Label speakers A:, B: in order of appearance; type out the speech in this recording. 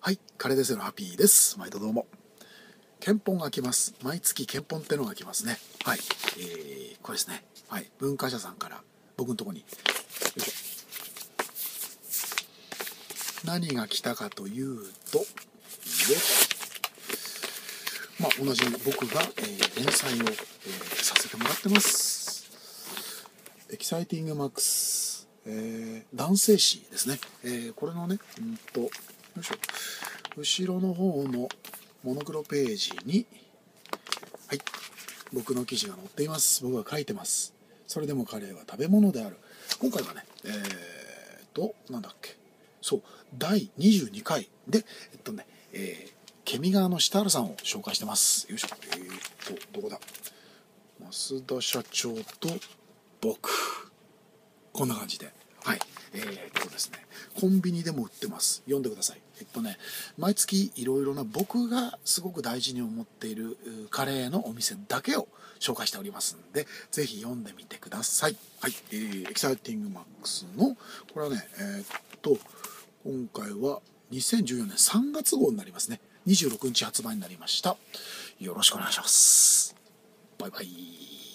A: はい、カレーですのハッピーです。毎度どうも。献本が来ます。毎月献本ってのが来ますね。はい、えー、これですね。はい、ぶんか社さんから僕のとこに。何が来たかというと、よまあ、同じ僕が、えー連載を、えーさせてもらってます。エキサイティングマックス、えー男性誌ですね。えーこれのね、うんと、よいしょ。後ろの方のモノクロページに、はい、僕の記事が載っています。僕が書いてます。それでもカレーは食べ物である。今回はね、えーと、なんだっけ。そう、第22回で、えっとね、えー、ケミ川の下原さんを紹介してます。よいしょ。えーと、どこだ増田社長と僕。こんな感じで。はい。えーっとですね、コンビニでも売ってます。読んでください。えっとね、毎月いろいろな僕がすごく大事に思っているカレーのお店だけを紹介しておりますんで、ぜひ読んでみてください。はい。えーエキサイティングマックスの、これはね、えーっと、今回は2014年3月号になりますね。26日発売になりました。よろしくお願いします。バイバイ。